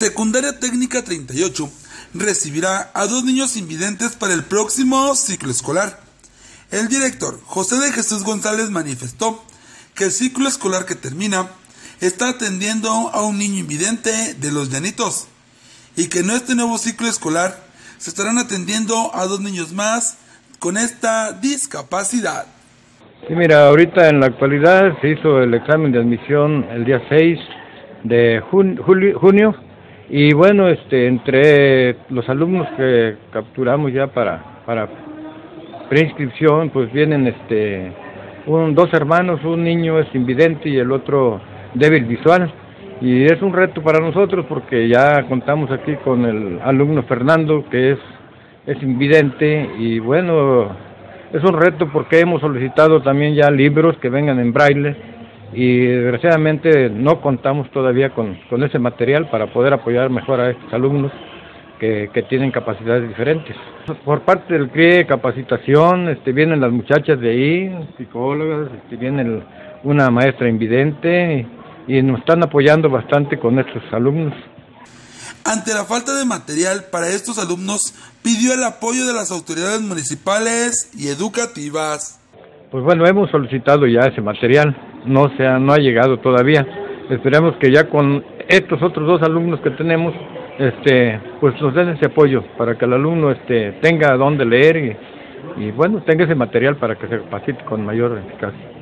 Secundaria Técnica 38 recibirá a dos niños invidentes para el próximo ciclo escolar. El director José de Jesús González manifestó que el ciclo escolar que termina está atendiendo a un niño invidente de los llanitos y que en este nuevo ciclo escolar se estarán atendiendo a dos niños más con esta discapacidad. Sí, mira, ahorita en la actualidad se hizo el examen de admisión el día 6 de junio y bueno, este, entre los alumnos que capturamos ya para, para preinscripción, pues vienen este, un, dos hermanos, un niño es invidente y el otro débil visual. Y es un reto para nosotros porque ya contamos aquí con el alumno Fernando, que es, es invidente, y bueno, es un reto porque hemos solicitado también ya libros que vengan en braille y desgraciadamente no contamos todavía con, con ese material para poder apoyar mejor a estos alumnos que, que tienen capacidades diferentes. Por parte del CRIE, capacitación, este, vienen las muchachas de ahí, psicólogas, este, viene una maestra invidente y, y nos están apoyando bastante con estos alumnos. Ante la falta de material para estos alumnos, pidió el apoyo de las autoridades municipales y educativas. Pues bueno, hemos solicitado ya ese material no se ha, no ha llegado todavía. Esperemos que ya con estos otros dos alumnos que tenemos, este, pues nos den ese apoyo para que el alumno este, tenga dónde leer y, y bueno, tenga ese material para que se capacite con mayor eficacia.